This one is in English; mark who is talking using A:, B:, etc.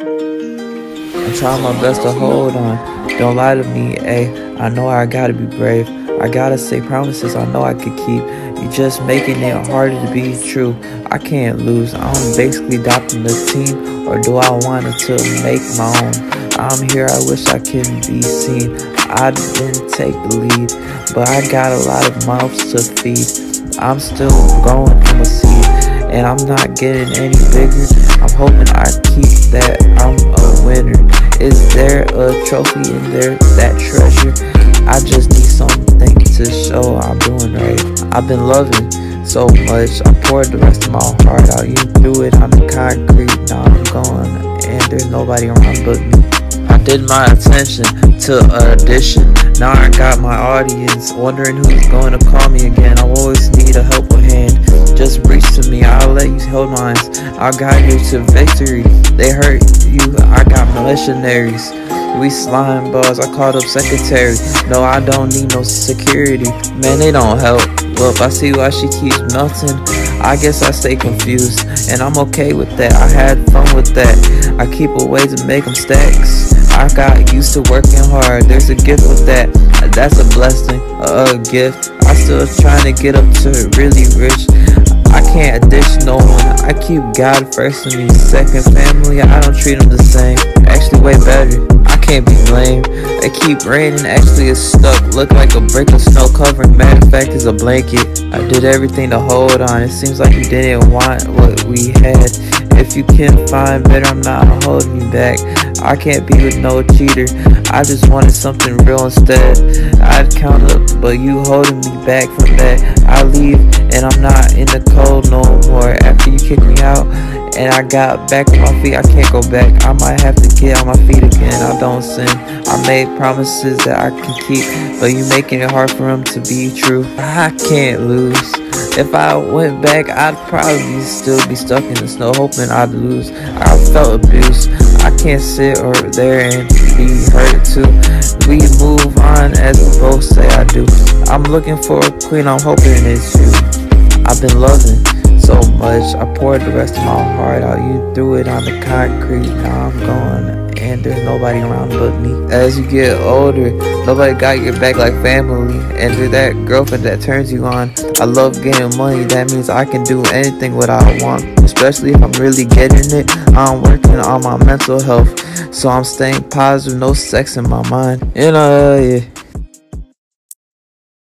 A: I'm trying my best to hold on. Don't lie to me, ayy. I know I gotta be brave. I gotta say promises I know I could keep. You just making it harder to be true. I can't lose. I'm basically adopting the team, or do I want to make my own? I'm here, I wish I could be seen. I didn't take the lead, but I got a lot of mouths to feed. I'm still growing from a seed, and I'm not getting any bigger. I'm hoping I keep that I'm a winner. Is there a trophy in there, that treasure? I just need something to show I'm doing right. I've been loving so much, I poured the rest of my heart out. You threw it on the concrete, now I'm going, and there's nobody around but me. I did my attention to audition. Now I got my audience wondering who's going to call me again. I always need hold mine. I'll guide you to victory. They hurt you, I got missionaries. We slime balls, I called up secretary. No, I don't need no security. Man, they don't help. Look, I see why she keeps melting. I guess I stay confused, and I'm okay with that. I had fun with that. I keep a way to make them stacks. I got used to working hard. There's a gift with that. That's a blessing, a, gift. I still trying to get up to really rich. I can't dish no one. I keep God first in me. Second family, I don't treat them the same. Actually, way better. I can't be blamed. It keep raining, actually it's stuck. Look like a brick of snow covering. Matter of fact, it's a blanket. I did everything to hold on. It seems like you didn't want what we had. If you can find better, I'm not holding you back. I can't be with no cheater. I just wanted something real instead. I'd count up, but you holding me back from that. I leave and I'm not in the cold no more. After you kick me out and I got back on my feet, I can't go back. I might have to get on my feet again. I don't sin. I made promises that I can keep, but you making it hard for them to be true. I can't lose. If I went back, I'd probably still be stuck in the snow, hoping I'd lose. I felt abuse. Can't sit or there and be hurt too. We move on as we both say I do. I'm looking for a queen, I'm hoping it's you. I've been loving so much. I poured the rest of my heart out. You threw it on the concrete. Now I'm going and there's nobody around but me. As you get older, nobody got your back like family, and to that girlfriend that turns you on. I love getting money, that means I can do anything what I want, especially if I'm really getting it. I'm working on my mental health, so I'm staying positive, no sex in my mind. You know, yeah.